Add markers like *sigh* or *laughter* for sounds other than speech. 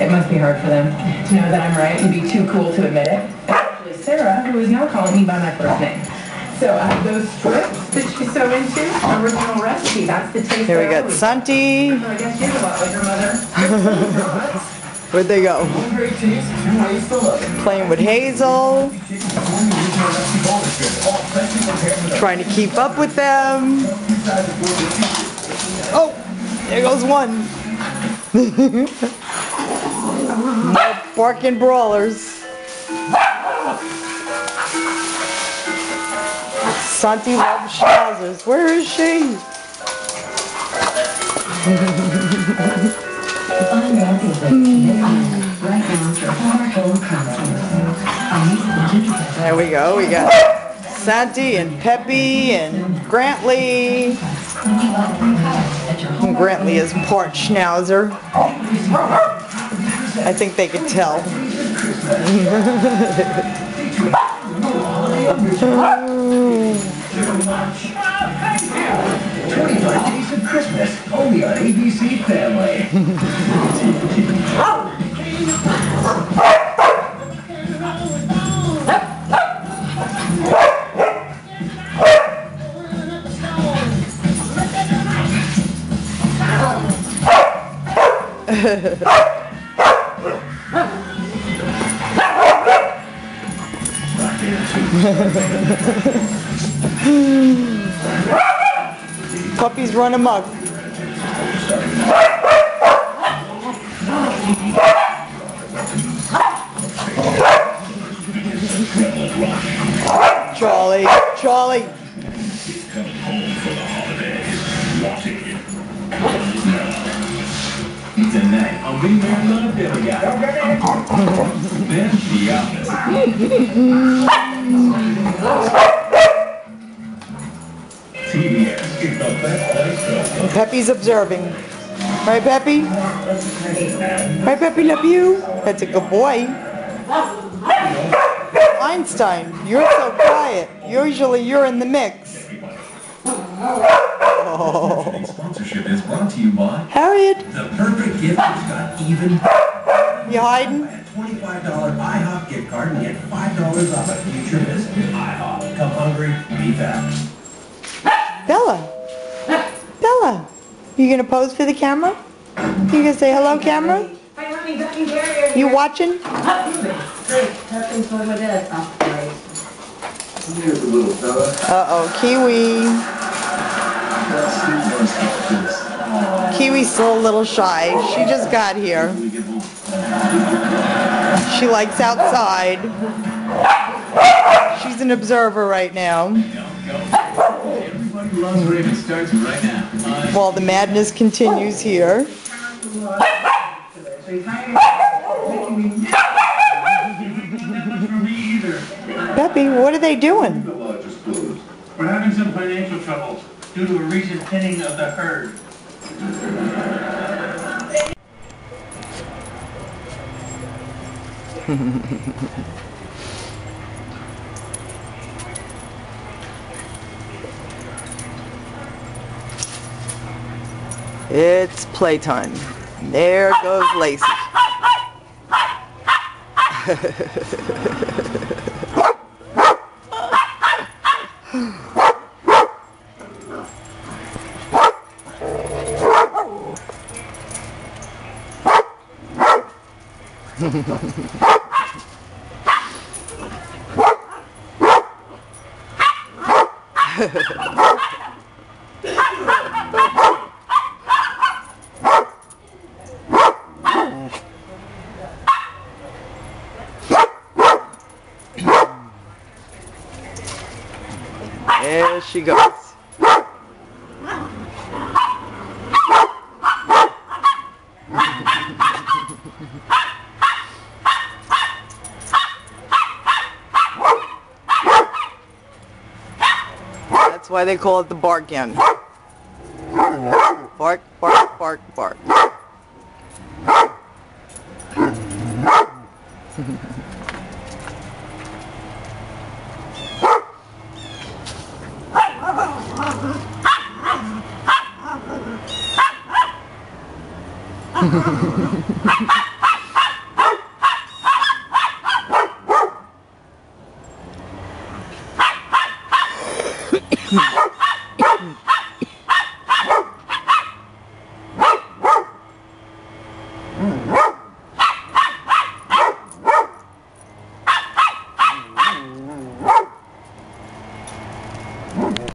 It must be hard for them to know that I'm right and be too cool to admit it. Especially Sarah, who is now calling me by my first name. So I have those strips that she's so into. Original recipe. That's the taste. Here we got Santi. So I guess you're a lot like your mother. *laughs* Where'd they go? Great taste, two ways to love it. Playing with Hazel. Chicken California original recipe bonus strip, all freshly prepared with a Trying to keep up with them. size of four pieces. Oh, there goes one. *laughs* Barking brawlers. Santi loves schnauzers. Where is she? There we go. We got Santi and Peppy and Grantley. And Grantley is part schnauzer. I think they could tell. 25 Days of Christmas, only on ABC Family. *laughs* Puppies run amok. Charlie, Charlie. Tonight, I'll be there on the Billy Guy. Then the office. TBS is the best place to Peppy's observing. Right, Peppy? Right, Peppy, love you? That's a good boy. Einstein, you're so quiet. Usually you're in the mix. Today's sponsorship is brought to you by Harriet, the perfect gift that's got even you hiding? A $25 IHOP gift card and get $5 off a future visit. IHOP. Come hungry, be fast. Bella. Bella, you gonna pose for the camera? You gonna say hello, camera? You watching? Uh-oh, Kiwi. Kiwi's still a little shy. She just got here. She likes outside. She's an observer right now. While the madness continues here. Peppy, what are they doing? We're having some financial troubles due to a recent thinning of the herd. It's playtime. There goes Lacey. *laughs* There she goes. That's why they call it the bark gun. Bark, bark, bark, bark. *laughs* Mm-hmm.